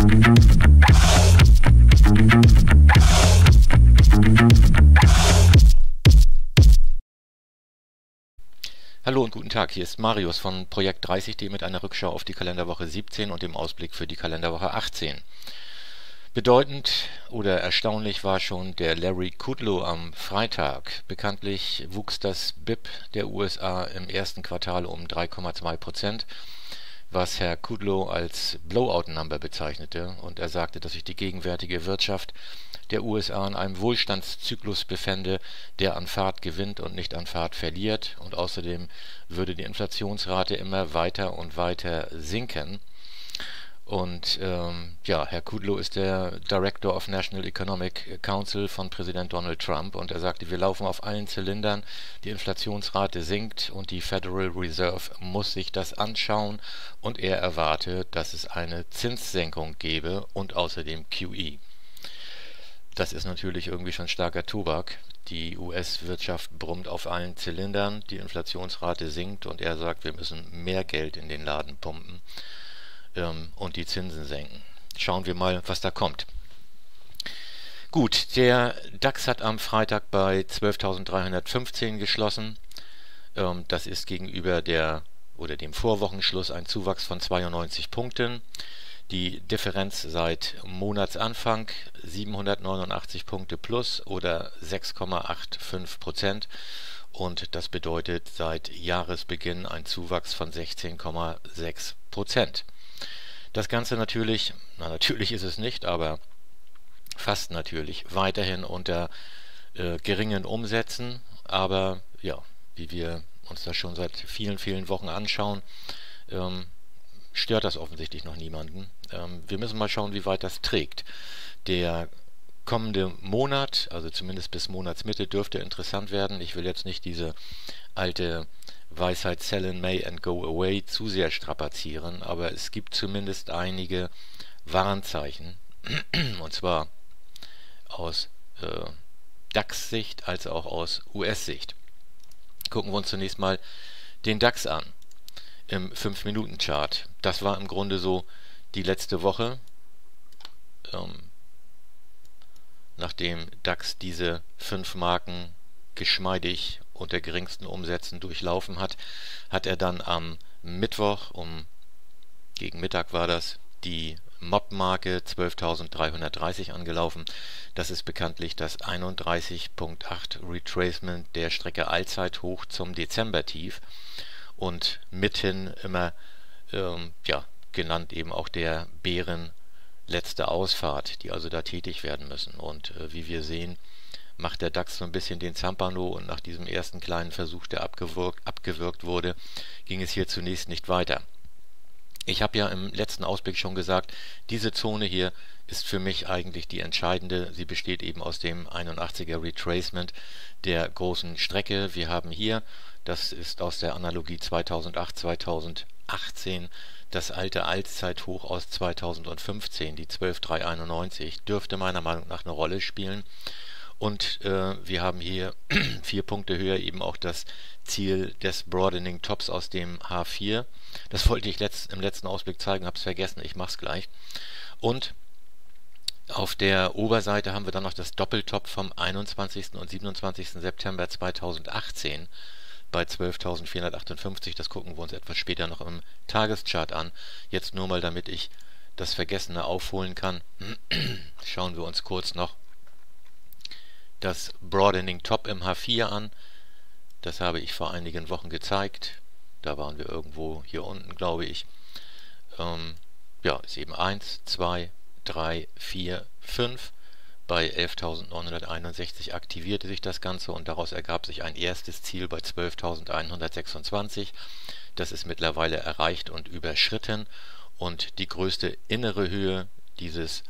Hallo und guten Tag, hier ist Marius von Projekt 30D mit einer Rückschau auf die Kalenderwoche 17 und dem Ausblick für die Kalenderwoche 18. Bedeutend oder erstaunlich war schon der Larry Kudlow am Freitag. Bekanntlich wuchs das BIP der USA im ersten Quartal um 3,2 Prozent, was Herr Kudlow als Blowout-Number bezeichnete, und er sagte, dass sich die gegenwärtige Wirtschaft der USA in einem Wohlstandszyklus befände, der an Fahrt gewinnt und nicht an Fahrt verliert, und außerdem würde die Inflationsrate immer weiter und weiter sinken und ähm, ja, Herr Kudlow ist der Director of National Economic Council von Präsident Donald Trump und er sagte, wir laufen auf allen Zylindern, die Inflationsrate sinkt und die Federal Reserve muss sich das anschauen und er erwartet, dass es eine Zinssenkung gebe und außerdem QE. Das ist natürlich irgendwie schon starker Tobak. Die US-Wirtschaft brummt auf allen Zylindern, die Inflationsrate sinkt und er sagt, wir müssen mehr Geld in den Laden pumpen ähm, und die Zinsen senken. Schauen wir mal, was da kommt. Gut, der DAX hat am Freitag bei 12.315 geschlossen. Ähm, das ist gegenüber der oder dem Vorwochenschluss ein Zuwachs von 92 Punkten. Die Differenz seit Monatsanfang 789 Punkte plus oder 6,85 Prozent und das bedeutet seit Jahresbeginn ein Zuwachs von 16,6 Prozent. Das Ganze natürlich, na natürlich ist es nicht, aber fast natürlich, weiterhin unter äh, geringen Umsätzen, aber ja, wie wir uns das schon seit vielen, vielen Wochen anschauen, ähm, stört das offensichtlich noch niemanden. Ähm, wir müssen mal schauen, wie weit das trägt. Der kommende Monat, also zumindest bis Monatsmitte, dürfte interessant werden. Ich will jetzt nicht diese alte Weisheit Sell in May and Go Away zu sehr strapazieren, aber es gibt zumindest einige Warnzeichen, und zwar aus äh, DAX-Sicht als auch aus US-Sicht. Gucken wir uns zunächst mal den DAX an im 5-Minuten-Chart. Das war im Grunde so die letzte Woche, ähm, nachdem DAX diese fünf Marken geschmeidig unter geringsten Umsätzen durchlaufen hat, hat er dann am Mittwoch um gegen Mittag war das die Mob-Marke 12.330 angelaufen. Das ist bekanntlich das 31.8 Retracement der Strecke Allzeithoch zum Dezember-Tief und mithin immer ähm, ja, genannt eben auch der Bären letzte Ausfahrt, die also da tätig werden müssen. Und äh, wie wir sehen, macht der DAX so ein bisschen den Zampano und nach diesem ersten kleinen Versuch, der abgewirkt, abgewirkt wurde, ging es hier zunächst nicht weiter. Ich habe ja im letzten Ausblick schon gesagt, diese Zone hier ist für mich eigentlich die entscheidende. Sie besteht eben aus dem 81er Retracement der großen Strecke. Wir haben hier, das ist aus der Analogie 2008, 2018, das alte Allzeithoch aus 2015, die 12391, dürfte meiner Meinung nach eine Rolle spielen. Und äh, wir haben hier vier Punkte höher eben auch das Ziel des Broadening Tops aus dem H4. Das wollte ich letzt, im letzten Ausblick zeigen, habe es vergessen, ich mache es gleich. Und auf der Oberseite haben wir dann noch das Doppeltop vom 21. und 27. September 2018 bei 12.458. Das gucken wir uns etwas später noch im Tageschart an. Jetzt nur mal, damit ich das Vergessene aufholen kann, schauen wir uns kurz noch das Broadening Top im H4 an. Das habe ich vor einigen Wochen gezeigt. Da waren wir irgendwo hier unten, glaube ich. Ähm, ja, ist eben 1, 2, 3, 4, 5. Bei 11.961 aktivierte sich das Ganze und daraus ergab sich ein erstes Ziel bei 12.126. Das ist mittlerweile erreicht und überschritten und die größte innere Höhe dieses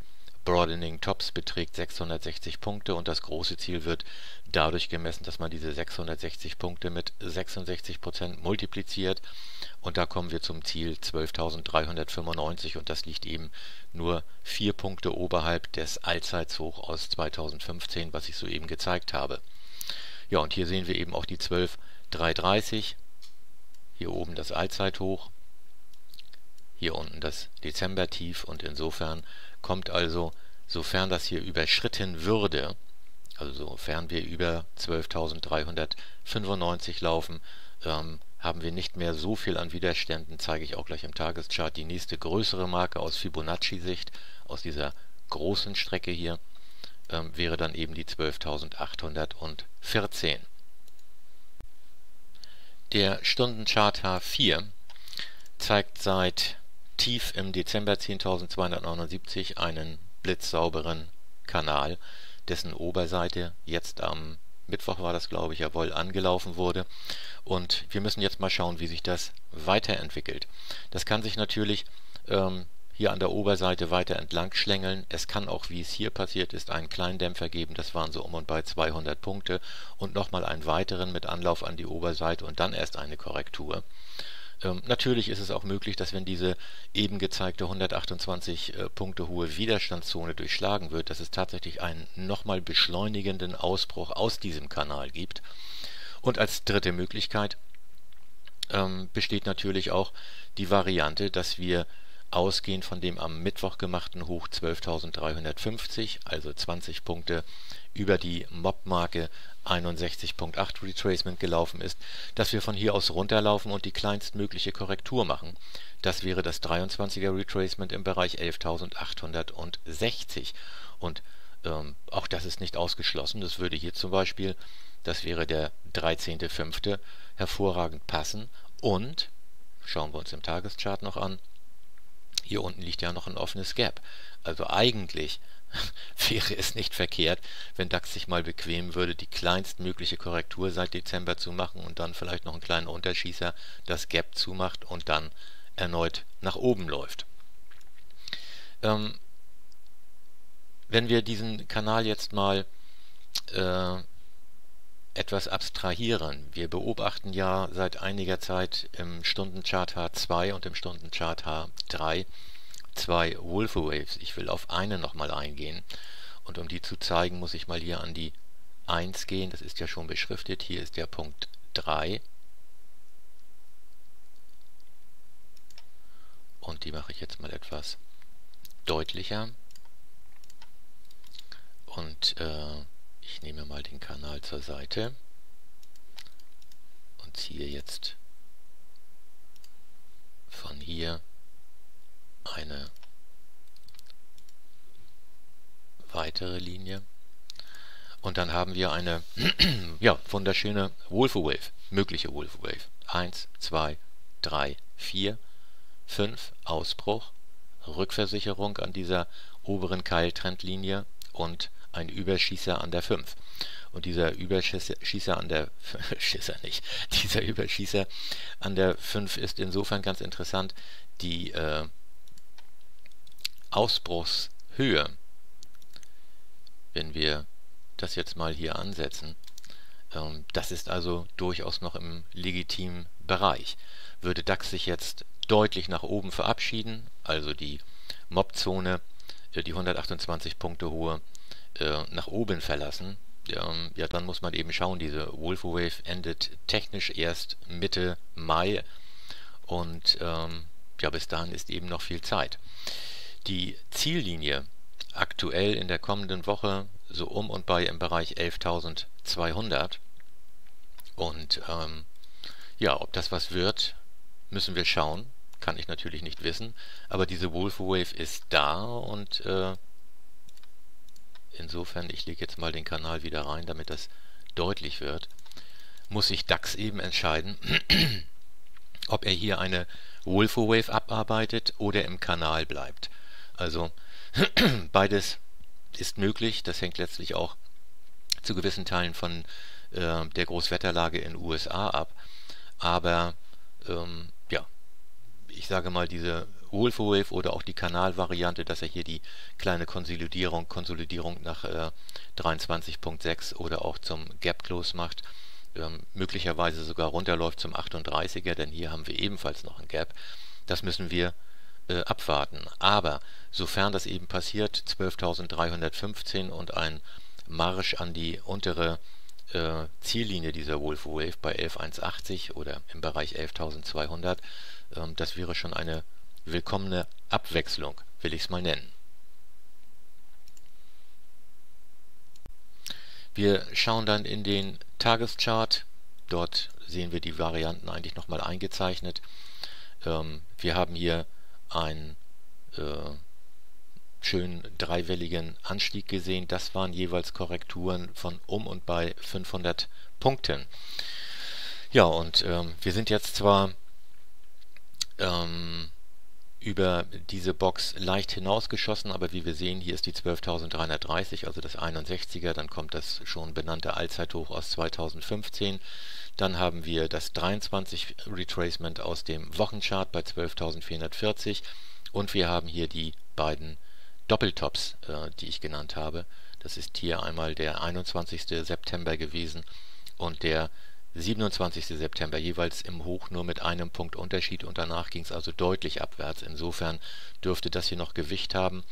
Broadening Tops beträgt 660 Punkte und das große Ziel wird dadurch gemessen, dass man diese 660 Punkte mit 66% multipliziert. Und da kommen wir zum Ziel 12.395 und das liegt eben nur vier Punkte oberhalb des Allzeitshoch aus 2015, was ich soeben gezeigt habe. Ja, und hier sehen wir eben auch die 12.330, hier oben das Allzeithoch, hier unten das Dezembertief und insofern kommt also, sofern das hier überschritten würde, also sofern wir über 12.395 laufen, ähm, haben wir nicht mehr so viel an Widerständen, zeige ich auch gleich im Tageschart. Die nächste größere Marke aus Fibonacci-Sicht, aus dieser großen Strecke hier, ähm, wäre dann eben die 12.814. Der Stundenchart H4 zeigt seit tief im Dezember 10.279 einen blitzsauberen Kanal, dessen Oberseite jetzt am Mittwoch war das, glaube ich, jawohl, angelaufen wurde. Und wir müssen jetzt mal schauen, wie sich das weiterentwickelt. Das kann sich natürlich ähm, hier an der Oberseite weiter entlang schlängeln. Es kann auch, wie es hier passiert ist, einen kleinen Dämpfer geben, das waren so um und bei 200 Punkte und nochmal einen weiteren mit Anlauf an die Oberseite und dann erst eine Korrektur. Ähm, natürlich ist es auch möglich, dass wenn diese eben gezeigte 128 äh, Punkte hohe Widerstandszone durchschlagen wird, dass es tatsächlich einen nochmal beschleunigenden Ausbruch aus diesem Kanal gibt. Und als dritte Möglichkeit ähm, besteht natürlich auch die Variante, dass wir ausgehend von dem am Mittwoch gemachten Hoch 12.350, also 20 Punkte über die Mob-Marke 61.8 Retracement gelaufen ist, dass wir von hier aus runterlaufen und die kleinstmögliche Korrektur machen. Das wäre das 23er Retracement im Bereich 11.860 und ähm, auch das ist nicht ausgeschlossen. Das würde hier zum Beispiel, das wäre der 13.05. hervorragend passen und, schauen wir uns im Tageschart noch an, hier unten liegt ja noch ein offenes Gap. Also eigentlich wäre es nicht verkehrt, wenn DAX sich mal bequemen würde, die kleinstmögliche Korrektur seit Dezember zu machen und dann vielleicht noch einen kleinen Unterschießer das Gap zumacht und dann erneut nach oben läuft. Ähm, wenn wir diesen Kanal jetzt mal äh, etwas abstrahieren. Wir beobachten ja seit einiger Zeit im Stundenchart H2 und im Stundenchart H3 zwei Wolfe Waves. Ich will auf eine nochmal eingehen. Und um die zu zeigen, muss ich mal hier an die 1 gehen. Das ist ja schon beschriftet. Hier ist der Punkt 3. Und die mache ich jetzt mal etwas deutlicher. Und äh, ich nehme mal den Kanal zur Seite und ziehe jetzt von hier eine weitere Linie. Und dann haben wir eine ja, wunderschöne Wolfe Wave, mögliche Wolfe Wave. 1, 2, 3, 4, 5, Ausbruch, Rückversicherung an dieser oberen Keiltrendlinie und ein Überschießer an der 5. Und dieser Überschießer an der Schießer nicht, dieser Überschießer an der 5 ist insofern ganz interessant, die äh, Ausbruchshöhe, wenn wir das jetzt mal hier ansetzen, ähm, das ist also durchaus noch im legitimen Bereich. Würde DAX sich jetzt deutlich nach oben verabschieden, also die Mob-Zone, äh, die 128 Punkte hohe äh, nach oben verlassen, ähm, ja, dann muss man eben schauen, diese Wolfo Wave endet technisch erst Mitte Mai und ähm, ja, bis dahin ist eben noch viel Zeit. Die Ziellinie aktuell in der kommenden Woche so um und bei im Bereich 11.200 und ähm, ja, ob das was wird, müssen wir schauen, kann ich natürlich nicht wissen, aber diese Wolf Wave ist da und äh, Insofern, ich lege jetzt mal den Kanal wieder rein, damit das deutlich wird, muss sich DAX eben entscheiden, ob er hier eine Wolfo Wave abarbeitet oder im Kanal bleibt. Also beides ist möglich, das hängt letztlich auch zu gewissen Teilen von äh, der Großwetterlage in den USA ab. Aber ähm, ja, ich sage mal, diese Wolfowave oder auch die Kanalvariante, dass er hier die kleine Konsolidierung, Konsolidierung nach äh, 23.6 oder auch zum Gap Close macht, ähm, möglicherweise sogar runterläuft zum 38er, denn hier haben wir ebenfalls noch ein Gap. Das müssen wir äh, abwarten. Aber sofern das eben passiert, 12.315 und ein Marsch an die untere äh, Ziellinie dieser Wolf Wave bei 11.180 oder im Bereich 11.200, ähm, das wäre schon eine willkommene Abwechslung, will ich es mal nennen. Wir schauen dann in den Tageschart. Dort sehen wir die Varianten eigentlich nochmal eingezeichnet. Ähm, wir haben hier einen äh, schönen dreiwelligen Anstieg gesehen. Das waren jeweils Korrekturen von um und bei 500 Punkten. Ja, und ähm, wir sind jetzt zwar ähm, über diese Box leicht hinausgeschossen, aber wie wir sehen, hier ist die 12.330, also das 61er, dann kommt das schon benannte Allzeithoch aus 2015, dann haben wir das 23 Retracement aus dem Wochenchart bei 12.440 und wir haben hier die beiden Doppeltops, äh, die ich genannt habe. Das ist hier einmal der 21. September gewesen und der 27. September jeweils im Hoch nur mit einem Punkt Unterschied und danach ging es also deutlich abwärts. Insofern dürfte das hier noch Gewicht haben.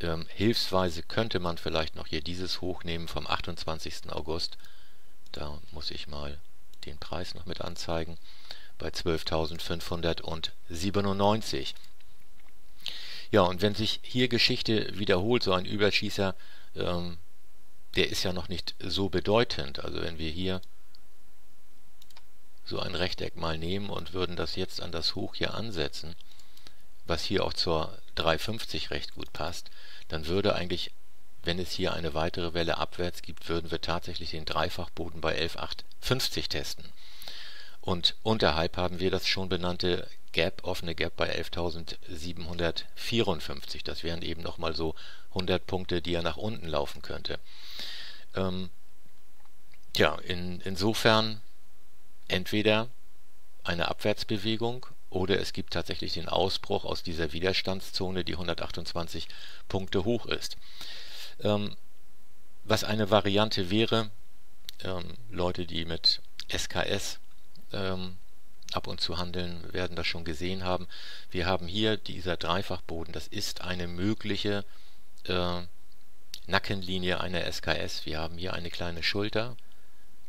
Ähm, hilfsweise könnte man vielleicht noch hier dieses Hoch nehmen vom 28. August. Da muss ich mal den Preis noch mit anzeigen. Bei 12.597. Ja, und wenn sich hier Geschichte wiederholt, so ein Überschießer, ähm, der ist ja noch nicht so bedeutend. Also wenn wir hier so ein Rechteck mal nehmen und würden das jetzt an das Hoch hier ansetzen, was hier auch zur 350 recht gut passt, dann würde eigentlich, wenn es hier eine weitere Welle abwärts gibt, würden wir tatsächlich den Dreifachboden bei 11,850 testen. Und unterhalb haben wir das schon benannte Gap, offene Gap bei 11.754. Das wären eben nochmal so 100 Punkte, die er nach unten laufen könnte. Ähm, ja, in, insofern entweder eine Abwärtsbewegung oder es gibt tatsächlich den Ausbruch aus dieser Widerstandszone, die 128 Punkte hoch ist. Ähm, was eine Variante wäre, ähm, Leute, die mit SKS ähm, ab und zu handeln, werden das schon gesehen haben. Wir haben hier dieser Dreifachboden, das ist eine mögliche äh, Nackenlinie einer SKS. Wir haben hier eine kleine Schulter,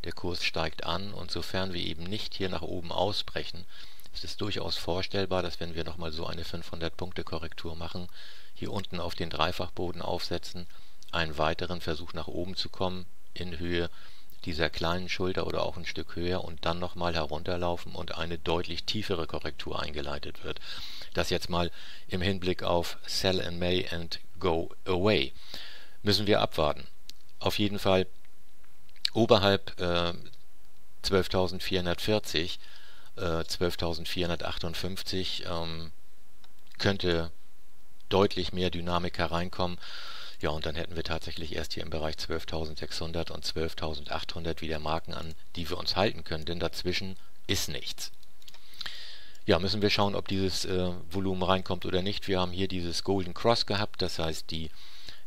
der Kurs steigt an und sofern wir eben nicht hier nach oben ausbrechen, ist es durchaus vorstellbar, dass wenn wir nochmal so eine 500-Punkte-Korrektur machen, hier unten auf den Dreifachboden aufsetzen, einen weiteren Versuch nach oben zu kommen in Höhe dieser kleinen Schulter oder auch ein Stück höher und dann nochmal herunterlaufen und eine deutlich tiefere Korrektur eingeleitet wird. Das jetzt mal im Hinblick auf Sell in May and Go Away. Müssen wir abwarten. Auf jeden Fall oberhalb äh, 12.440, äh, 12.458 ähm, könnte deutlich mehr Dynamik hereinkommen. Ja, und dann hätten wir tatsächlich erst hier im Bereich 12.600 und 12.800 wieder Marken an, die wir uns halten können, denn dazwischen ist nichts. Ja, müssen wir schauen, ob dieses äh, Volumen reinkommt oder nicht. Wir haben hier dieses Golden Cross gehabt, das heißt die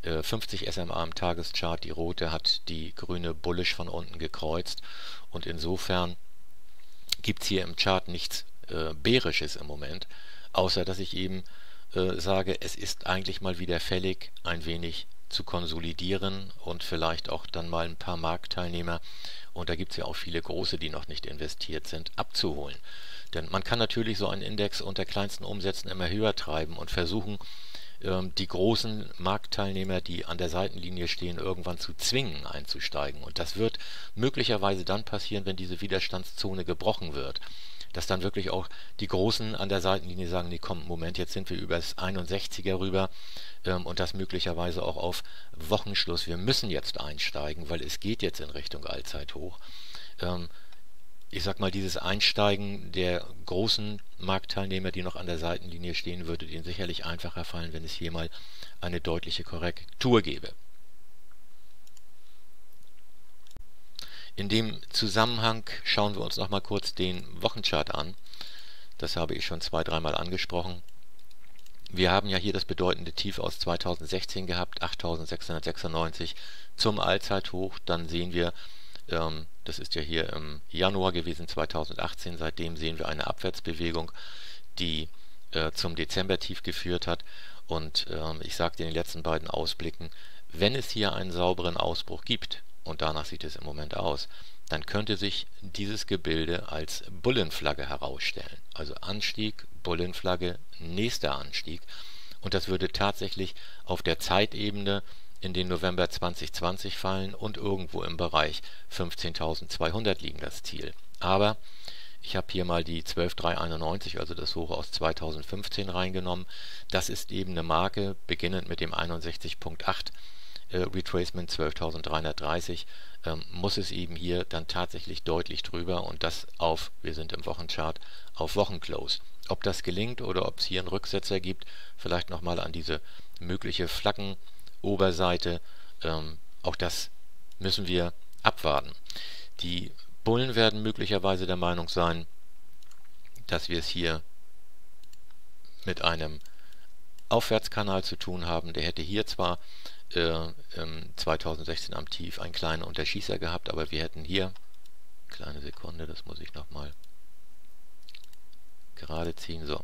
50 äh, SMA im Tageschart, die rote hat die grüne bullish von unten gekreuzt und insofern gibt es hier im Chart nichts äh, bärisches im Moment, außer dass ich eben äh, sage, es ist eigentlich mal wieder fällig, ein wenig zu konsolidieren und vielleicht auch dann mal ein paar Marktteilnehmer, und da gibt es ja auch viele große, die noch nicht investiert sind, abzuholen. Denn man kann natürlich so einen Index unter kleinsten Umsätzen immer höher treiben und versuchen, ähm, die großen Marktteilnehmer, die an der Seitenlinie stehen, irgendwann zu zwingen einzusteigen. Und das wird möglicherweise dann passieren, wenn diese Widerstandszone gebrochen wird. Dass dann wirklich auch die Großen an der Seitenlinie sagen, nee komm, Moment, jetzt sind wir über das 61er rüber ähm, und das möglicherweise auch auf Wochenschluss. Wir müssen jetzt einsteigen, weil es geht jetzt in Richtung Allzeithoch. Ähm, ich sag mal, dieses Einsteigen der großen Marktteilnehmer, die noch an der Seitenlinie stehen, würde denen sicherlich einfacher fallen, wenn es hier mal eine deutliche Korrektur gäbe. In dem Zusammenhang schauen wir uns noch mal kurz den Wochenchart an. Das habe ich schon zwei, dreimal angesprochen. Wir haben ja hier das bedeutende Tief aus 2016 gehabt, 8696 zum Allzeithoch. Dann sehen wir ähm, das ist ja hier im Januar gewesen 2018. Seitdem sehen wir eine Abwärtsbewegung, die äh, zum Dezember-Tief geführt hat. Und ähm, ich sagte in den letzten beiden Ausblicken, wenn es hier einen sauberen Ausbruch gibt, und danach sieht es im Moment aus, dann könnte sich dieses Gebilde als Bullenflagge herausstellen. Also Anstieg, Bullenflagge nächster Anstieg. Und das würde tatsächlich auf der Zeitebene in den November 2020 fallen und irgendwo im Bereich 15.200 liegen das Ziel. Aber ich habe hier mal die 12391, also das Hoch aus 2015 reingenommen. Das ist eben eine Marke, beginnend mit dem 61.8 äh, Retracement 12.330, ähm, muss es eben hier dann tatsächlich deutlich drüber und das auf, wir sind im Wochenchart, auf Wochenclose. Ob das gelingt oder ob es hier einen Rücksetzer gibt, vielleicht nochmal an diese mögliche Flaggenoberseite, ähm, auch das müssen wir abwarten. Die Bullen werden möglicherweise der Meinung sein, dass wir es hier mit einem Aufwärtskanal zu tun haben. Der hätte hier zwar äh, 2016 am Tief einen kleinen Unterschießer gehabt, aber wir hätten hier, kleine Sekunde, das muss ich nochmal gerade ziehen, so.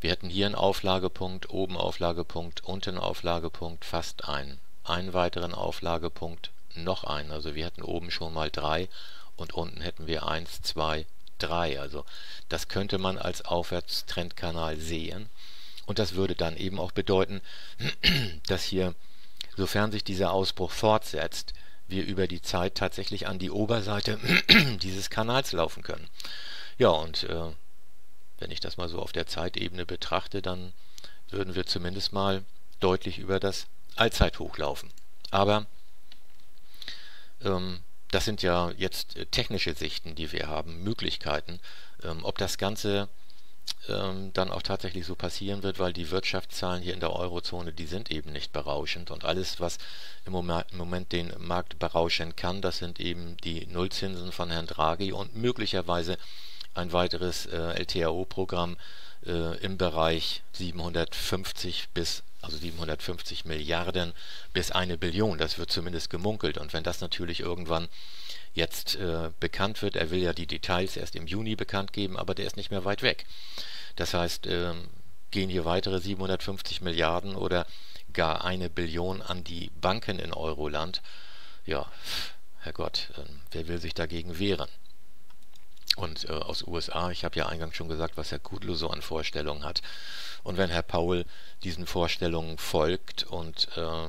Wir hätten hier einen Auflagepunkt, oben Auflagepunkt, unten Auflagepunkt, fast einen. Einen weiteren Auflagepunkt, noch einen. Also wir hätten oben schon mal drei und unten hätten wir 1, 2, 3. Also das könnte man als Aufwärtstrendkanal sehen. Und das würde dann eben auch bedeuten, dass hier, sofern sich dieser Ausbruch fortsetzt, wir über die Zeit tatsächlich an die Oberseite dieses Kanals laufen können. Ja, und äh, wenn ich das mal so auf der Zeitebene betrachte, dann würden wir zumindest mal deutlich über das Allzeithoch laufen. Aber ähm, das sind ja jetzt äh, technische Sichten, die wir haben, Möglichkeiten. Ähm, ob das Ganze ähm, dann auch tatsächlich so passieren wird, weil die Wirtschaftszahlen hier in der Eurozone, die sind eben nicht berauschend. Und alles, was im Moment, den Markt berauschen kann, das sind eben die Nullzinsen von Herrn Draghi und möglicherweise ein weiteres äh, LTRO-Programm äh, im Bereich 750 bis also 750 Milliarden bis eine Billion. Das wird zumindest gemunkelt. Und wenn das natürlich irgendwann jetzt äh, bekannt wird, er will ja die Details erst im Juni bekannt geben, aber der ist nicht mehr weit weg. Das heißt, äh, gehen hier weitere 750 Milliarden oder gar eine Billion an die Banken in Euroland. Ja, Herrgott, äh, wer will sich dagegen wehren? Und äh, aus USA, ich habe ja eingangs schon gesagt, was Herr Kudlow so an Vorstellungen hat. Und wenn Herr Paul diesen Vorstellungen folgt und äh,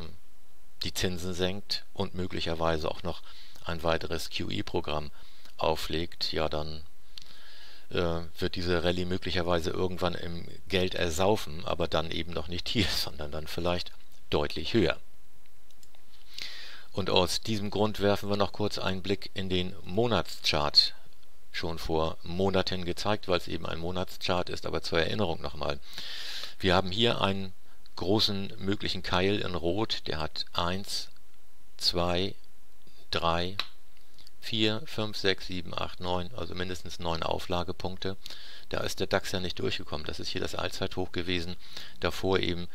die Zinsen senkt und möglicherweise auch noch ein weiteres QE-Programm auflegt, ja dann äh, wird diese Rallye möglicherweise irgendwann im Geld ersaufen, aber dann eben noch nicht hier, sondern dann vielleicht deutlich höher. Und aus diesem Grund werfen wir noch kurz einen Blick in den Monatschart schon vor Monaten gezeigt, weil es eben ein Monatschart ist, aber zur Erinnerung nochmal. Wir haben hier einen großen möglichen Keil in Rot, der hat 1, 2, 3, 4, 5, 6, 7, 8, 9, also mindestens 9 Auflagepunkte. Da ist der DAX ja nicht durchgekommen. Das ist hier das Allzeithoch gewesen. Davor eben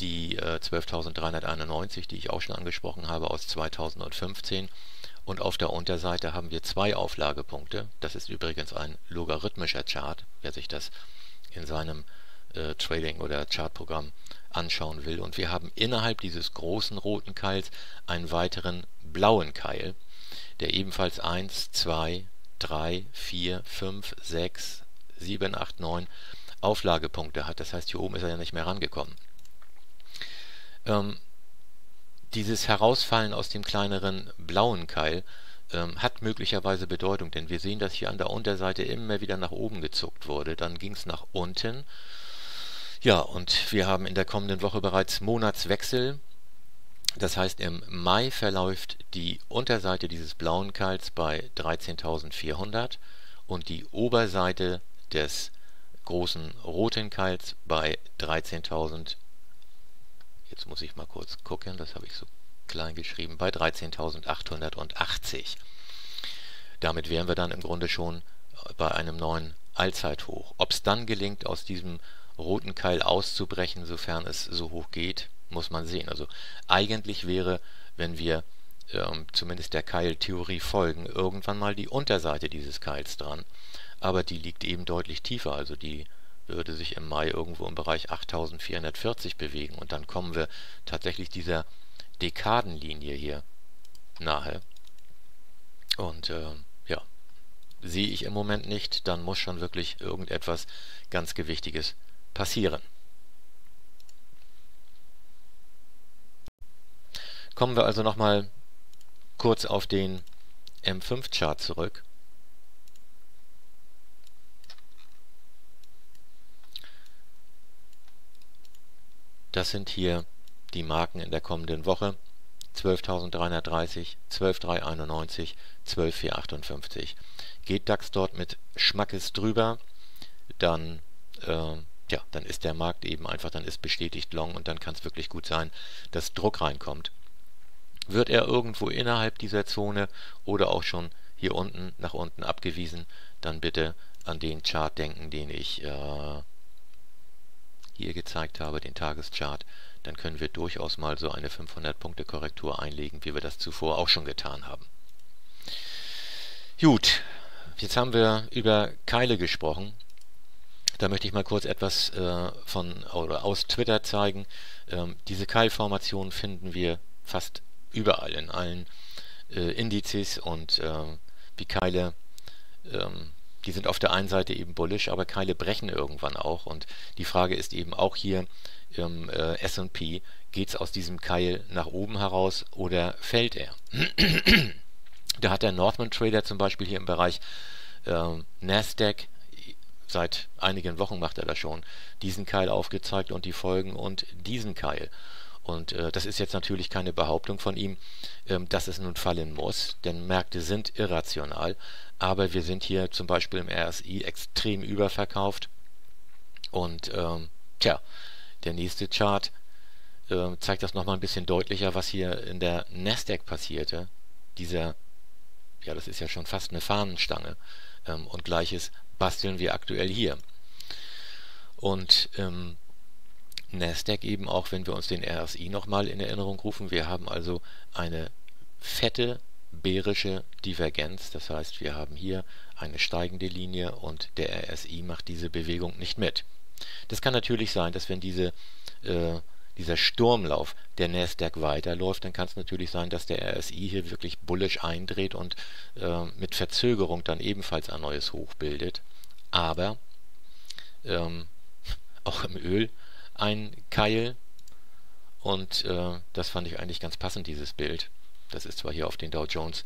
die äh, 12.391, die ich auch schon angesprochen habe, aus 2015 und auf der Unterseite haben wir zwei Auflagepunkte. Das ist übrigens ein logarithmischer Chart, wer sich das in seinem äh, Trading- oder Chartprogramm anschauen will. Und wir haben innerhalb dieses großen roten Keils einen weiteren blauen Keil, der ebenfalls 1, 2, 3, 4, 5, 6, 7, 8, 9 Auflagepunkte hat. Das heißt, hier oben ist er ja nicht mehr rangekommen. Ähm, dieses Herausfallen aus dem kleineren blauen Keil ähm, hat möglicherweise Bedeutung, denn wir sehen, dass hier an der Unterseite immer wieder nach oben gezuckt wurde. Dann ging es nach unten. Ja, und wir haben in der kommenden Woche bereits Monatswechsel. Das heißt, im Mai verläuft die Unterseite dieses blauen Keils bei 13.400 und die Oberseite des großen roten Keils bei 13.400. Jetzt muss ich mal kurz gucken, das habe ich so klein geschrieben, bei 13.880. Damit wären wir dann im Grunde schon bei einem neuen Allzeithoch. Ob es dann gelingt, aus diesem roten Keil auszubrechen, sofern es so hoch geht, muss man sehen. Also eigentlich wäre, wenn wir ähm, zumindest der Keiltheorie folgen, irgendwann mal die Unterseite dieses Keils dran. Aber die liegt eben deutlich tiefer, also die würde sich im Mai irgendwo im Bereich 8440 bewegen und dann kommen wir tatsächlich dieser Dekadenlinie hier nahe. Und äh, ja, sehe ich im Moment nicht, dann muss schon wirklich irgendetwas ganz Gewichtiges passieren. Kommen wir also nochmal kurz auf den M5-Chart zurück. Das sind hier die Marken in der kommenden Woche. 12.330, 12.391, 12.458. Geht DAX dort mit Schmackes drüber, dann, äh, ja, dann ist der Markt eben einfach, dann ist bestätigt Long und dann kann es wirklich gut sein, dass Druck reinkommt. Wird er irgendwo innerhalb dieser Zone oder auch schon hier unten nach unten abgewiesen, dann bitte an den Chart denken, den ich äh, hier gezeigt habe, den Tageschart, dann können wir durchaus mal so eine 500-Punkte-Korrektur einlegen, wie wir das zuvor auch schon getan haben. Gut, jetzt haben wir über Keile gesprochen. Da möchte ich mal kurz etwas äh, von oder aus Twitter zeigen. Ähm, diese Keilformation finden wir fast überall in allen äh, Indizes und äh, wie Keile ähm, die sind auf der einen Seite eben bullish, aber Keile brechen irgendwann auch. Und die Frage ist eben auch hier im äh, S&P, geht es aus diesem Keil nach oben heraus oder fällt er? da hat der Northman Trader zum Beispiel hier im Bereich äh, Nasdaq, seit einigen Wochen macht er das schon, diesen Keil aufgezeigt und die Folgen und diesen Keil. Und äh, das ist jetzt natürlich keine Behauptung von ihm, ähm, dass es nun fallen muss, denn Märkte sind irrational, aber wir sind hier zum Beispiel im RSI extrem überverkauft. Und ähm, tja, der nächste Chart äh, zeigt das nochmal ein bisschen deutlicher, was hier in der Nasdaq passierte. Dieser, ja, das ist ja schon fast eine Fahnenstange. Ähm, und gleiches basteln wir aktuell hier. Und ähm, Nasdaq eben auch, wenn wir uns den RSI nochmal in Erinnerung rufen. Wir haben also eine fette bärische Divergenz. Das heißt, wir haben hier eine steigende Linie und der RSI macht diese Bewegung nicht mit. Das kann natürlich sein, dass wenn diese, äh, dieser Sturmlauf der Nasdaq weiterläuft, dann kann es natürlich sein, dass der RSI hier wirklich bullisch eindreht und äh, mit Verzögerung dann ebenfalls ein neues Hoch bildet. Aber ähm, auch im Öl ein Keil und äh, das fand ich eigentlich ganz passend, dieses Bild. Das ist zwar hier auf den Dow Jones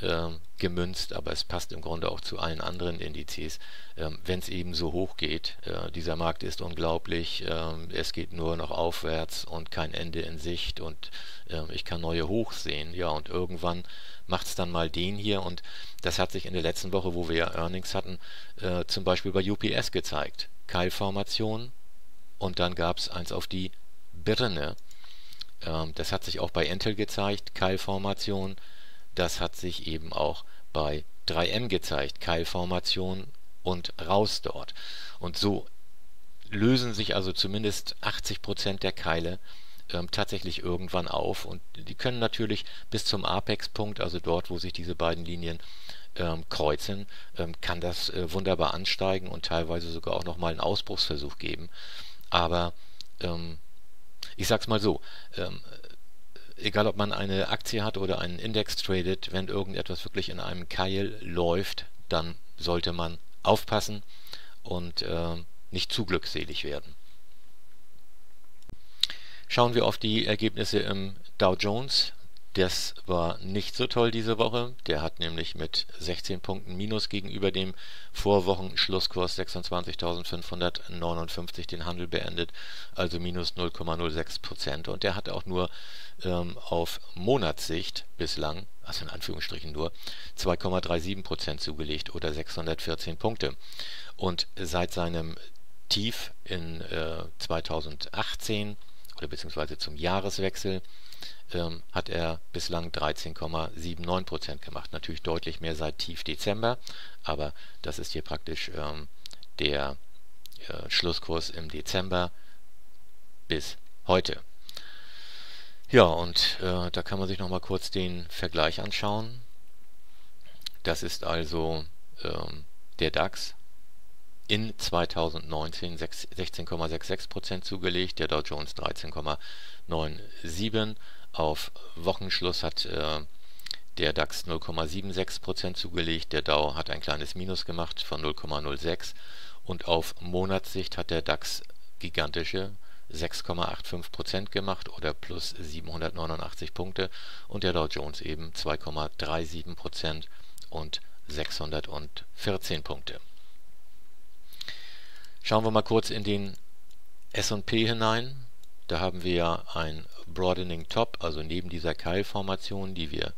äh, gemünzt, aber es passt im Grunde auch zu allen anderen Indizes. Ähm, Wenn es eben so hoch geht, äh, dieser Markt ist unglaublich, ähm, es geht nur noch aufwärts und kein Ende in Sicht und äh, ich kann neue Hochs sehen. Ja, und irgendwann macht es dann mal den hier und das hat sich in der letzten Woche, wo wir ja Earnings hatten, äh, zum Beispiel bei UPS gezeigt. Keilformation und dann gab es eins auf die Birne. Ähm, das hat sich auch bei Intel gezeigt, Keilformation. Das hat sich eben auch bei 3M gezeigt, Keilformation und raus dort. Und so lösen sich also zumindest 80% der Keile ähm, tatsächlich irgendwann auf. Und die können natürlich bis zum Apex-Punkt, also dort, wo sich diese beiden Linien ähm, kreuzen, ähm, kann das äh, wunderbar ansteigen und teilweise sogar auch nochmal einen Ausbruchsversuch geben. Aber ähm, ich sag's mal so, ähm, egal ob man eine Aktie hat oder einen Index tradet, wenn irgendetwas wirklich in einem Keil läuft, dann sollte man aufpassen und äh, nicht zu glückselig werden. Schauen wir auf die Ergebnisse im Dow Jones. Das war nicht so toll diese Woche. Der hat nämlich mit 16 Punkten Minus gegenüber dem Vorwochenschlusskurs 26.559 den Handel beendet, also minus 0,06 Prozent. Und der hat auch nur ähm, auf Monatssicht bislang, also in Anführungsstrichen nur, 2,37 Prozent zugelegt oder 614 Punkte. Und seit seinem Tief in äh, 2018 oder beziehungsweise zum Jahreswechsel ähm, hat er bislang 13,79% gemacht. Natürlich deutlich mehr seit tief Dezember, aber das ist hier praktisch ähm, der äh, Schlusskurs im Dezember bis heute. Ja, und äh, da kann man sich nochmal kurz den Vergleich anschauen. Das ist also ähm, der DAX in 2019 16,66% zugelegt, der Dow Jones 13,97%. Auf Wochenschluss hat äh, der DAX 0,76% zugelegt, der Dow hat ein kleines Minus gemacht von 0,06 und auf Monatssicht hat der DAX gigantische 6,85% gemacht oder plus 789 Punkte und der Dow Jones eben 2,37% und 614 Punkte. Schauen wir mal kurz in den S&P hinein. Da haben wir ja ein Broadening Top, also neben dieser Keilformation, die wir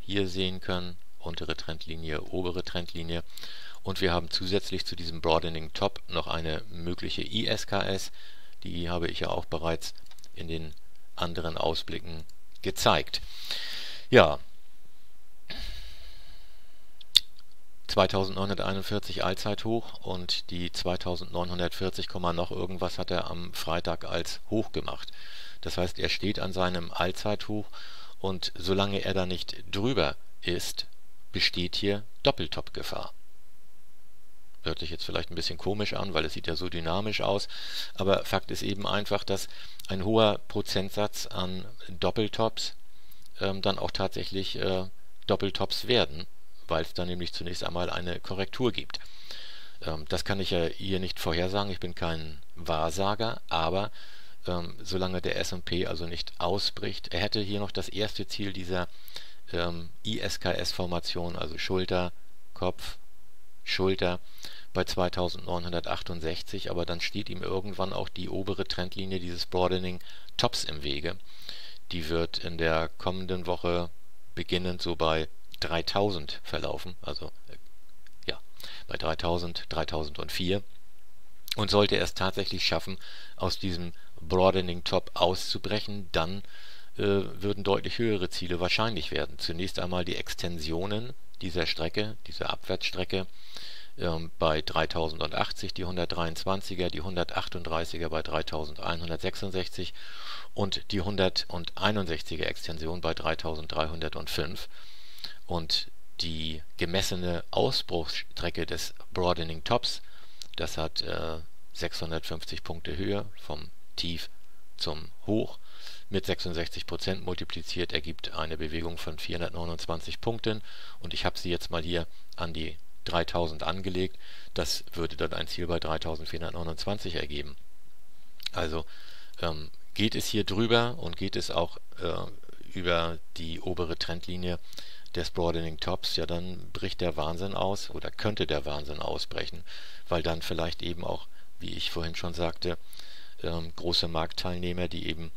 hier sehen können, untere Trendlinie, obere Trendlinie. Und wir haben zusätzlich zu diesem Broadening Top noch eine mögliche ISKS, die habe ich ja auch bereits in den anderen Ausblicken gezeigt. Ja, 2941 Allzeithoch und die 2940, noch irgendwas hat er am Freitag als Hoch gemacht. Das heißt, er steht an seinem Allzeithoch und solange er da nicht drüber ist, besteht hier Doppeltop-Gefahr. Hört sich jetzt vielleicht ein bisschen komisch an, weil es sieht ja so dynamisch aus, aber Fakt ist eben einfach, dass ein hoher Prozentsatz an Doppeltops ähm, dann auch tatsächlich äh, Doppeltops werden, weil es dann nämlich zunächst einmal eine Korrektur gibt. Ähm, das kann ich ja hier nicht vorhersagen, ich bin kein Wahrsager, aber ähm, solange der S&P also nicht ausbricht. Er hätte hier noch das erste Ziel dieser ähm, ISKS-Formation, also Schulter, Kopf, Schulter bei 2968, aber dann steht ihm irgendwann auch die obere Trendlinie dieses Broadening Tops im Wege. Die wird in der kommenden Woche beginnend so bei 3000 verlaufen, also äh, ja, bei 3000, 3004 und sollte es tatsächlich schaffen, aus diesem Broadening Top auszubrechen, dann äh, würden deutlich höhere Ziele wahrscheinlich werden. Zunächst einmal die Extensionen dieser Strecke, dieser Abwärtsstrecke ähm, bei 3080, die 123er, die 138er bei 3166 und die 161er Extension bei 3305 und die gemessene Ausbruchsstrecke des Broadening Tops, das hat äh, 650 Punkte Höhe vom Tief zum Hoch mit 66% multipliziert ergibt eine Bewegung von 429 Punkten und ich habe sie jetzt mal hier an die 3000 angelegt. Das würde dann ein Ziel bei 3429 ergeben. Also ähm, geht es hier drüber und geht es auch äh, über die obere Trendlinie des Broadening Tops, ja dann bricht der Wahnsinn aus oder könnte der Wahnsinn ausbrechen, weil dann vielleicht eben auch, wie ich vorhin schon sagte, ähm, große Marktteilnehmer, die eben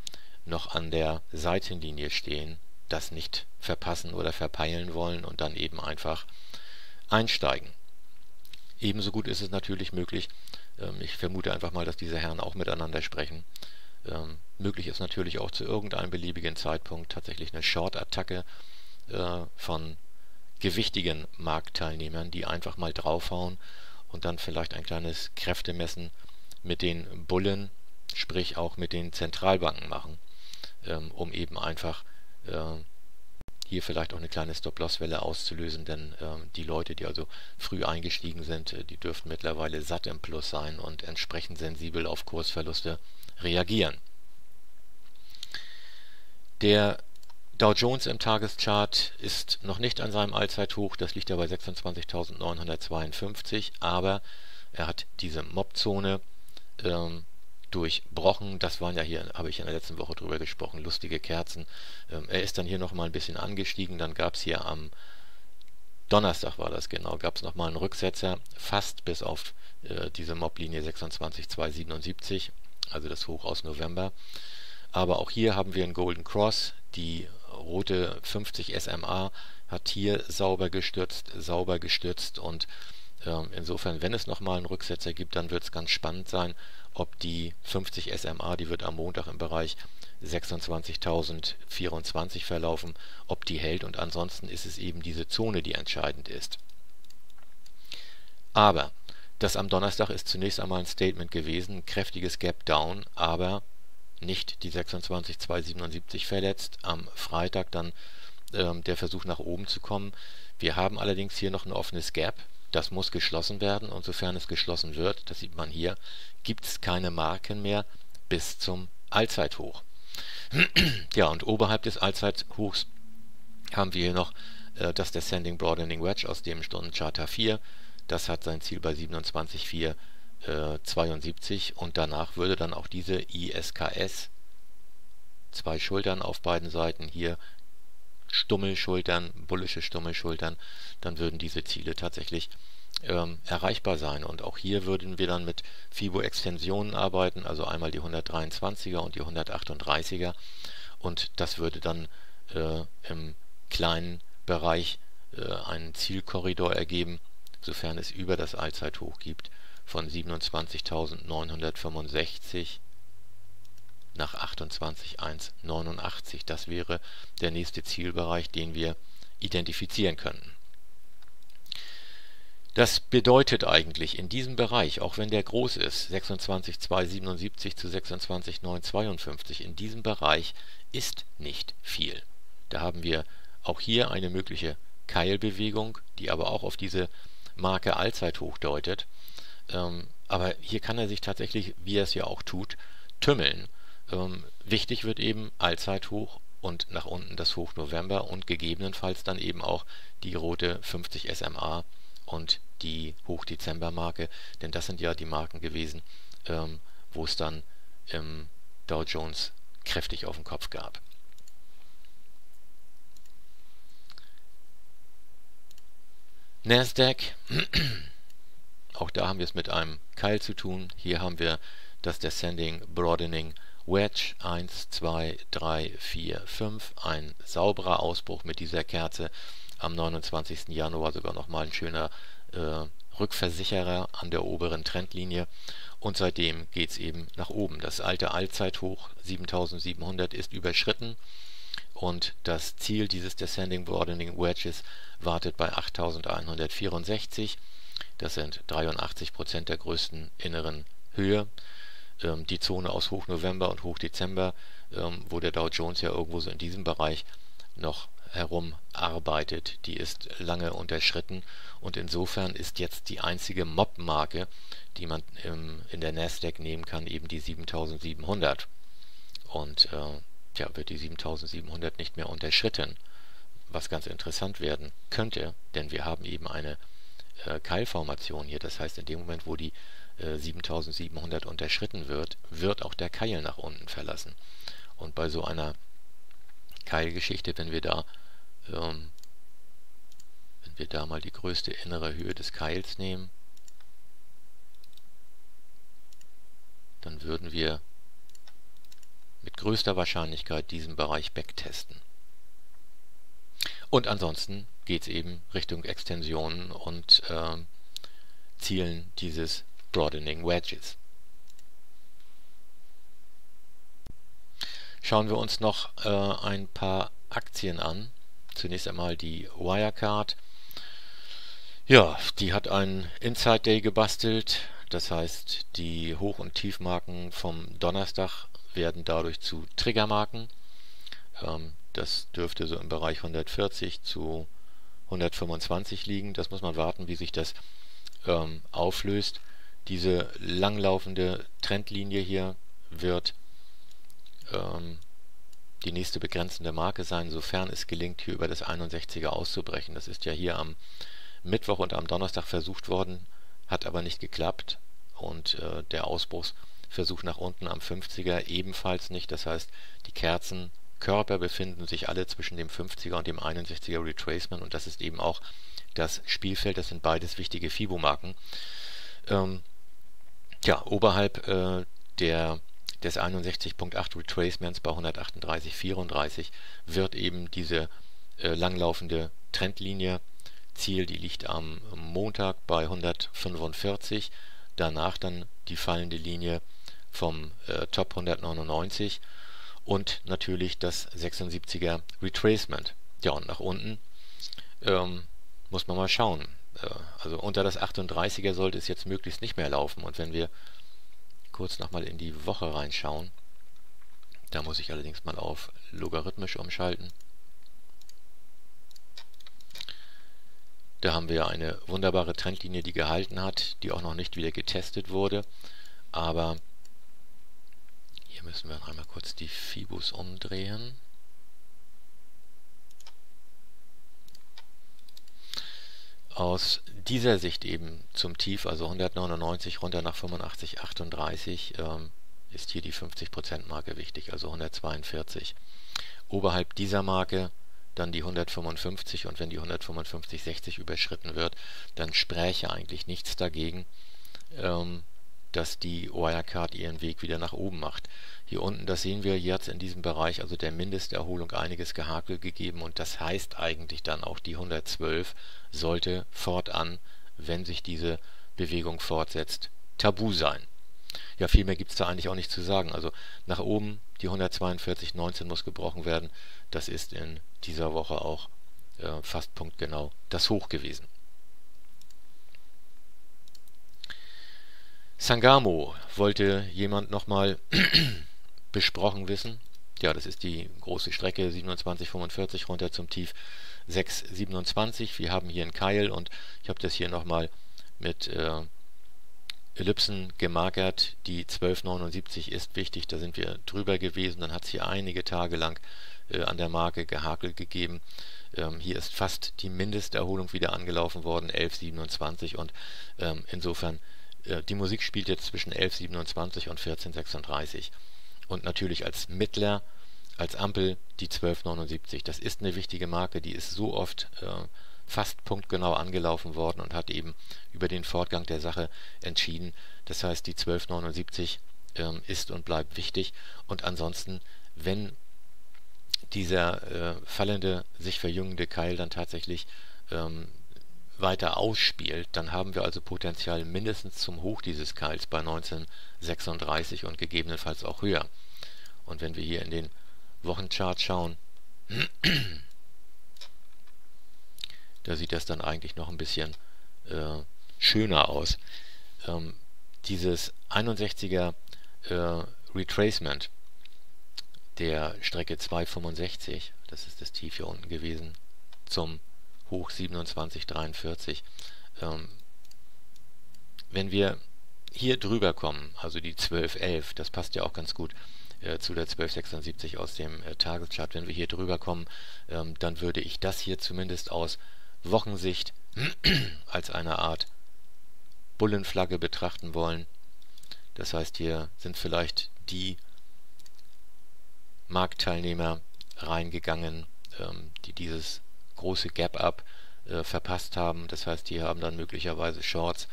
noch an der Seitenlinie stehen, das nicht verpassen oder verpeilen wollen und dann eben einfach einsteigen. Ebenso gut ist es natürlich möglich, ähm, ich vermute einfach mal, dass diese Herren auch miteinander sprechen, ähm, möglich ist natürlich auch zu irgendeinem beliebigen Zeitpunkt tatsächlich eine Short-Attacke äh, von gewichtigen Marktteilnehmern, die einfach mal draufhauen und dann vielleicht ein kleines Kräftemessen mit den Bullen sprich auch mit den Zentralbanken machen, ähm, um eben einfach äh, hier vielleicht auch eine kleine Stop-Loss-Welle auszulösen, denn äh, die Leute, die also früh eingestiegen sind, äh, die dürften mittlerweile satt im Plus sein und entsprechend sensibel auf Kursverluste reagieren. Der Dow Jones im Tageschart ist noch nicht an seinem Allzeithoch, das liegt ja bei 26.952, aber er hat diese Mob-Zone ähm, durchbrochen. Das waren ja hier, habe ich in der letzten Woche drüber gesprochen, lustige Kerzen. Ähm, er ist dann hier nochmal ein bisschen angestiegen. Dann gab es hier am Donnerstag war das genau, gab es nochmal einen Rücksetzer, fast bis auf äh, diese Moblinie 26277, also das Hoch aus November. Aber auch hier haben wir einen Golden Cross. Die rote 50 SMA hat hier sauber gestürzt, sauber gestürzt und ähm, insofern, wenn es nochmal einen Rücksetzer gibt, dann wird es ganz spannend sein, ob die 50 SMA, die wird am Montag im Bereich 26.024 verlaufen, ob die hält und ansonsten ist es eben diese Zone, die entscheidend ist. Aber das am Donnerstag ist zunächst einmal ein Statement gewesen, kräftiges Gap Down, aber nicht die 26.277 verletzt. Am Freitag dann ähm, der Versuch nach oben zu kommen. Wir haben allerdings hier noch ein offenes Gap, das muss geschlossen werden und sofern es geschlossen wird, das sieht man hier, gibt es keine Marken mehr bis zum Allzeithoch. ja, und oberhalb des Allzeithochs haben wir hier noch äh, das Descending Broadening Wedge aus dem Stundencharter 4. Das hat sein Ziel bei 27,472 äh, und danach würde dann auch diese ISKS zwei Schultern auf beiden Seiten hier Stummelschultern, bullische Stummelschultern, dann würden diese Ziele tatsächlich ähm, erreichbar sein. Und auch hier würden wir dann mit FIBO-Extensionen arbeiten, also einmal die 123er und die 138er. Und das würde dann äh, im kleinen Bereich äh, einen Zielkorridor ergeben, sofern es über das Allzeithoch gibt, von 27.965 nach 28.189. Das wäre der nächste Zielbereich, den wir identifizieren könnten. Das bedeutet eigentlich in diesem Bereich, auch wenn der groß ist, 26.277 zu 26.952, in diesem Bereich ist nicht viel. Da haben wir auch hier eine mögliche Keilbewegung, die aber auch auf diese Marke Allzeithoch deutet. Ähm, aber hier kann er sich tatsächlich, wie er es ja auch tut, tümmeln. Ähm, wichtig wird eben Allzeithoch und nach unten das Hoch November und gegebenenfalls dann eben auch die rote 50 SMA und die Hochdezembermarke, denn das sind ja die Marken gewesen, ähm, wo es dann im Dow Jones kräftig auf den Kopf gab. Nasdaq, auch da haben wir es mit einem Keil zu tun. Hier haben wir das Descending Broadening Wedge 1, 2, 3, 4, 5. Ein sauberer Ausbruch mit dieser Kerze. Am 29. Januar sogar nochmal ein schöner äh, Rückversicherer an der oberen Trendlinie. Und seitdem geht es eben nach oben. Das alte Allzeithoch 7700 ist überschritten und das Ziel dieses Descending Broadening Wedges wartet bei 8164. Das sind 83% der größten inneren Höhe ähm, die Zone aus Hochnovember und Hochdezember, ähm, wo der Dow Jones ja irgendwo so in diesem Bereich noch herum arbeitet, die ist lange unterschritten und insofern ist jetzt die einzige Mob-Marke, die man im, in der Nasdaq nehmen kann, eben die 7700. Und äh, ja, wird die 7700 nicht mehr unterschritten, was ganz interessant werden könnte, denn wir haben eben eine äh, Keilformation hier, das heißt in dem Moment, wo die 7700 äh, unterschritten wird, wird auch der Keil nach unten verlassen. Und bei so einer Keilgeschichte, wenn wir da ähm, wenn wir da mal die größte innere Höhe des Keils nehmen, dann würden wir mit größter Wahrscheinlichkeit diesen Bereich backtesten. Und ansonsten geht es eben Richtung Extensionen und äh, Zielen dieses Broadening Wedges. Schauen wir uns noch äh, ein paar Aktien an. Zunächst einmal die Wirecard. Ja, die hat einen Inside Day gebastelt. Das heißt, die Hoch- und Tiefmarken vom Donnerstag werden dadurch zu Triggermarken. Ähm, das dürfte so im Bereich 140 zu 125 liegen. Das muss man warten, wie sich das ähm, auflöst. Diese langlaufende Trendlinie hier wird ähm, die nächste begrenzende Marke sein, sofern es gelingt, hier über das 61er auszubrechen. Das ist ja hier am Mittwoch und am Donnerstag versucht worden, hat aber nicht geklappt. Und äh, der Ausbruchsversuch nach unten am 50er ebenfalls nicht. Das heißt, die Kerzenkörper befinden sich alle zwischen dem 50er und dem 61er Retracement und das ist eben auch das Spielfeld. Das sind beides wichtige Fibo-Marken. Ähm, Tja, oberhalb äh, der, des 61.8 Retracements bei 138,34 wird eben diese äh, langlaufende Trendlinie Ziel, die liegt am Montag bei 145, danach dann die fallende Linie vom äh, Top 199 und natürlich das 76er Retracement. Ja, und nach unten ähm, muss man mal schauen. Äh, also unter das 38er sollte es jetzt möglichst nicht mehr laufen. Und wenn wir kurz nochmal in die Woche reinschauen, da muss ich allerdings mal auf logarithmisch umschalten. Da haben wir eine wunderbare Trendlinie, die gehalten hat, die auch noch nicht wieder getestet wurde. Aber hier müssen wir noch einmal kurz die Fibus umdrehen. Aus dieser Sicht eben zum Tief, also 199 runter nach 85,38, ähm, ist hier die 50% Marke wichtig, also 142. Oberhalb dieser Marke dann die 155 und wenn die 155, 60 überschritten wird, dann spräche eigentlich nichts dagegen, ähm, dass die Wirecard ihren Weg wieder nach oben macht. Hier unten, das sehen wir jetzt in diesem Bereich, also der Mindesterholung einiges Gehakel gegeben und das heißt eigentlich dann auch die 112 sollte fortan, wenn sich diese Bewegung fortsetzt, tabu sein. Ja, viel mehr gibt es da eigentlich auch nicht zu sagen. Also nach oben die 142,19 muss gebrochen werden. Das ist in dieser Woche auch äh, fast punktgenau das Hoch gewesen. Sangamo wollte jemand nochmal besprochen wissen. Ja, das ist die große Strecke 27,45 runter zum Tief 6,27. Wir haben hier einen Keil und ich habe das hier nochmal mit äh, Ellipsen gemarkert. Die 1279 ist wichtig, da sind wir drüber gewesen. Dann hat es hier einige Tage lang äh, an der Marke gehakelt gegeben. Ähm, hier ist fast die Mindesterholung wieder angelaufen worden, 1127 und ähm, insofern die Musik spielt jetzt zwischen 1127 und 1436 und natürlich als Mittler, als Ampel die 1279. Das ist eine wichtige Marke, die ist so oft äh, fast punktgenau angelaufen worden und hat eben über den Fortgang der Sache entschieden. Das heißt, die 1279 ähm, ist und bleibt wichtig. Und ansonsten, wenn dieser äh, fallende, sich verjüngende Keil dann tatsächlich ähm, weiter ausspielt, dann haben wir also Potenzial mindestens zum Hoch dieses Keils bei 1936 und gegebenenfalls auch höher. Und wenn wir hier in den Wochenchart schauen, da sieht das dann eigentlich noch ein bisschen äh, schöner aus. Ähm, dieses 61er äh, Retracement der Strecke 265, das ist das Tief hier unten gewesen, zum Hoch 2743. Ähm, wenn wir hier drüber kommen, also die 1211, das passt ja auch ganz gut äh, zu der 1276 aus dem äh, Tageschart, wenn wir hier drüber kommen, ähm, dann würde ich das hier zumindest aus Wochensicht als eine Art Bullenflagge betrachten wollen. Das heißt, hier sind vielleicht die Marktteilnehmer reingegangen, ähm, die dieses große Gap-Up äh, verpasst haben. Das heißt, die haben dann möglicherweise Shorts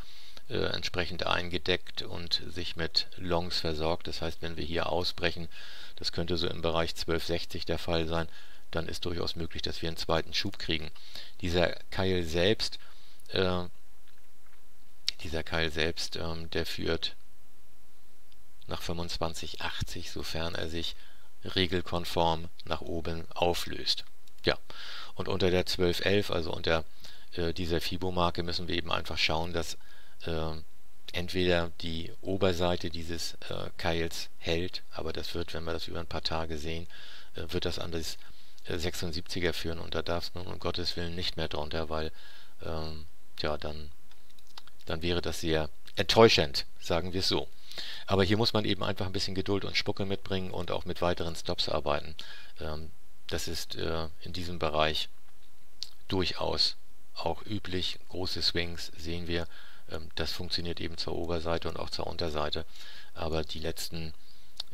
äh, entsprechend eingedeckt und sich mit Longs versorgt. Das heißt, wenn wir hier ausbrechen, das könnte so im Bereich 1260 der Fall sein, dann ist durchaus möglich, dass wir einen zweiten Schub kriegen. Dieser Keil selbst, äh, dieser Keil selbst, ähm, der führt nach 25,80, sofern er sich regelkonform nach oben auflöst. Ja, und unter der 1211, also unter äh, dieser Fibo-Marke, müssen wir eben einfach schauen, dass äh, entweder die Oberseite dieses äh, Keils hält, aber das wird, wenn wir das über ein paar Tage sehen, äh, wird das an das 76er führen und da darf es nun um Gottes Willen nicht mehr drunter, weil ähm, ja, dann, dann wäre das sehr enttäuschend, sagen wir es so. Aber hier muss man eben einfach ein bisschen Geduld und Spucke mitbringen und auch mit weiteren Stops arbeiten. Ähm, das ist äh, in diesem Bereich durchaus auch üblich. Große Swings sehen wir. Ähm, das funktioniert eben zur Oberseite und auch zur Unterseite. Aber die letzten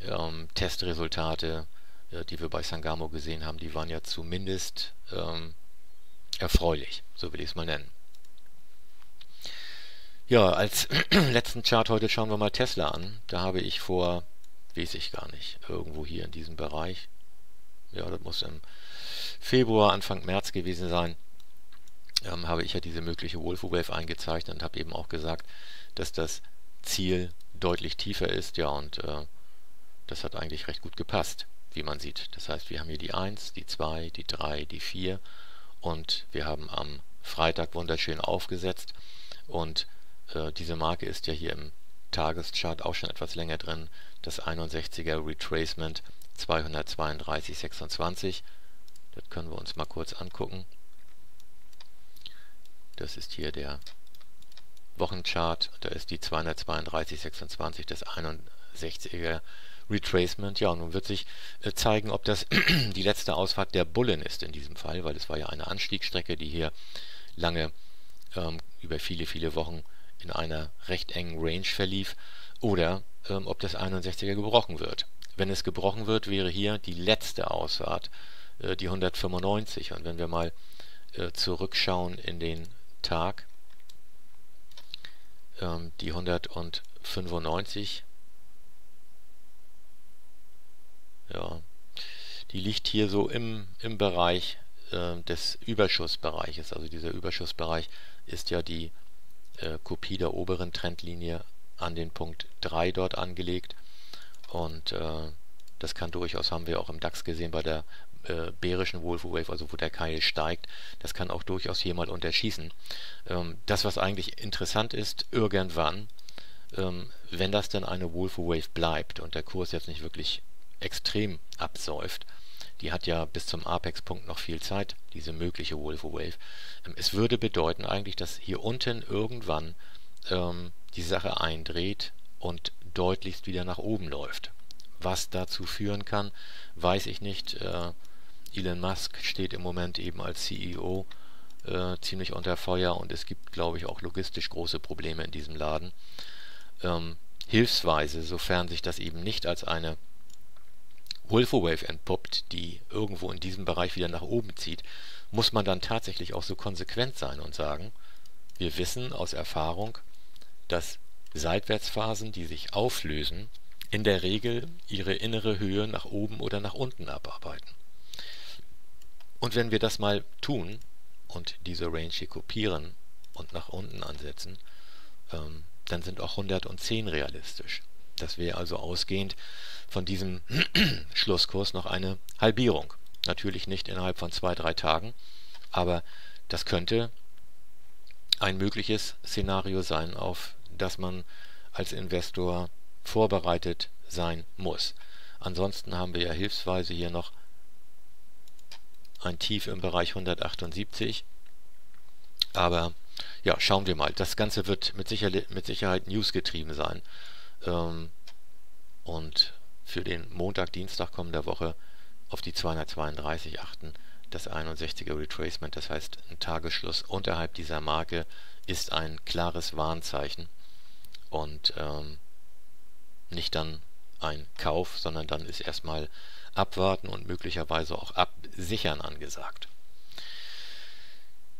ähm, Testresultate äh, die wir bei Sangamo gesehen haben, die waren ja zumindest ähm, erfreulich, so will ich es mal nennen. Ja, als letzten Chart heute schauen wir mal Tesla an. Da habe ich vor, weiß ich gar nicht, irgendwo hier in diesem Bereich, ja, das muss im Februar, Anfang März gewesen sein, ähm, habe ich ja diese mögliche Wolf Wave eingezeichnet und habe eben auch gesagt, dass das Ziel deutlich tiefer ist, ja, und äh, das hat eigentlich recht gut gepasst wie man sieht. Das heißt, wir haben hier die 1, die 2, die 3, die 4 und wir haben am Freitag wunderschön aufgesetzt und äh, diese Marke ist ja hier im Tageschart auch schon etwas länger drin. Das 61er Retracement 232,26. Das können wir uns mal kurz angucken. Das ist hier der Wochenchart. Da ist die 232,26, das 61er Retracement. Ja, nun wird sich äh, zeigen, ob das die letzte Ausfahrt der Bullen ist in diesem Fall, weil es war ja eine Anstiegsstrecke, die hier lange ähm, über viele, viele Wochen in einer recht engen Range verlief oder ähm, ob das 61er gebrochen wird. Wenn es gebrochen wird, wäre hier die letzte Ausfahrt äh, die 195. Und wenn wir mal äh, zurückschauen in den Tag, ähm, die 195, ja, die liegt hier so im, im Bereich äh, des Überschussbereiches. Also dieser Überschussbereich ist ja die äh, Kopie der oberen Trendlinie an den Punkt 3 dort angelegt. Und äh, das kann durchaus, haben wir auch im DAX gesehen, bei der äh, bärischen Wolf Wave, also wo der Keil steigt, das kann auch durchaus hier mal unterschießen. Ähm, das, was eigentlich interessant ist, irgendwann, ähm, wenn das denn eine Wolf Wave bleibt und der Kurs jetzt nicht wirklich extrem absäuft, die hat ja bis zum Apex-Punkt noch viel Zeit, diese mögliche Wolf Wave. Ähm, es würde bedeuten eigentlich, dass hier unten irgendwann ähm, die Sache eindreht und deutlichst wieder nach oben läuft. Was dazu führen kann, weiß ich nicht. Äh, Elon Musk steht im Moment eben als CEO äh, ziemlich unter Feuer und es gibt, glaube ich, auch logistisch große Probleme in diesem Laden. Ähm, hilfsweise, sofern sich das eben nicht als eine Wolfowave entpuppt, die irgendwo in diesem Bereich wieder nach oben zieht, muss man dann tatsächlich auch so konsequent sein und sagen, wir wissen aus Erfahrung, dass Seitwärtsphasen, die sich auflösen, in der Regel ihre innere Höhe nach oben oder nach unten abarbeiten. Und wenn wir das mal tun und diese Range hier kopieren und nach unten ansetzen, ähm, dann sind auch 110 realistisch. Das wäre also ausgehend von diesem Schlusskurs noch eine Halbierung. Natürlich nicht innerhalb von zwei, drei Tagen, aber das könnte ein mögliches Szenario sein, auf das man als Investor vorbereitet sein muss. Ansonsten haben wir ja hilfsweise hier noch ein Tief im Bereich 178. Aber ja, schauen wir mal. Das Ganze wird mit, Sicher mit Sicherheit newsgetrieben sein. Ähm, und für den Montag, Dienstag kommender Woche auf die 232 achten. Das 61er Retracement, das heißt ein Tagesschluss unterhalb dieser Marke, ist ein klares Warnzeichen und ähm, nicht dann ein Kauf, sondern dann ist erstmal abwarten und möglicherweise auch absichern angesagt.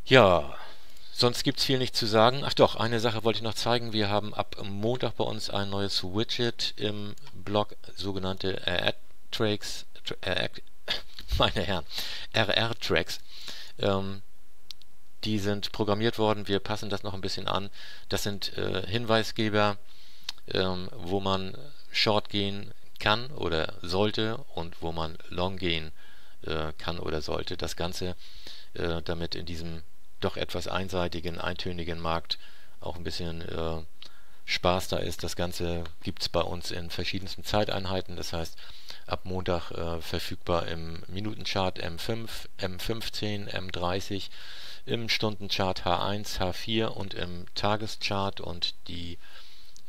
Ja, sonst gibt es viel nicht zu sagen. Ach doch, eine Sache wollte ich noch zeigen. Wir haben ab Montag bei uns ein neues Widget im Blog, sogenannte RR-Tracks, RR, meine Herren, RR-Tracks. Ähm, die sind programmiert worden, wir passen das noch ein bisschen an. Das sind äh, Hinweisgeber, ähm, wo man Short gehen kann oder sollte und wo man long gehen äh, kann oder sollte. Das Ganze, äh, damit in diesem doch etwas einseitigen, eintönigen Markt auch ein bisschen äh, Spaß da ist. Das Ganze gibt es bei uns in verschiedensten Zeiteinheiten. Das heißt, ab Montag äh, verfügbar im Minutenchart M5, M15, M30, im Stundenchart H1, H4 und im Tageschart und die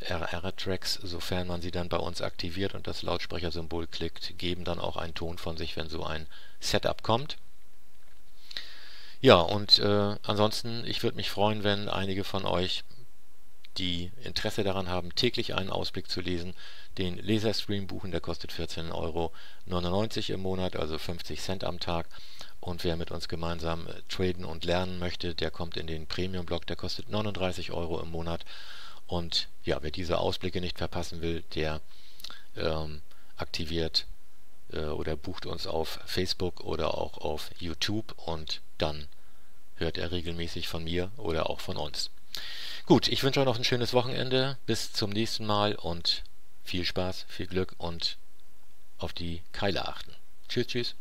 RR-Tracks, sofern man sie dann bei uns aktiviert und das Lautsprechersymbol klickt, geben dann auch einen Ton von sich, wenn so ein Setup kommt. Ja, und äh, ansonsten, ich würde mich freuen, wenn einige von euch, die Interesse daran haben, täglich einen Ausblick zu lesen, den Laserstream buchen, der kostet 14,99 Euro im Monat, also 50 Cent am Tag. Und wer mit uns gemeinsam äh, traden und lernen möchte, der kommt in den Premium-Blog, der kostet 39 Euro im Monat. Und ja, wer diese Ausblicke nicht verpassen will, der ähm, aktiviert äh, oder bucht uns auf Facebook oder auch auf YouTube und dann hört er regelmäßig von mir oder auch von uns. Gut, ich wünsche euch noch ein schönes Wochenende. Bis zum nächsten Mal und viel Spaß, viel Glück und auf die Keile achten. Tschüss, tschüss.